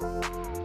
Música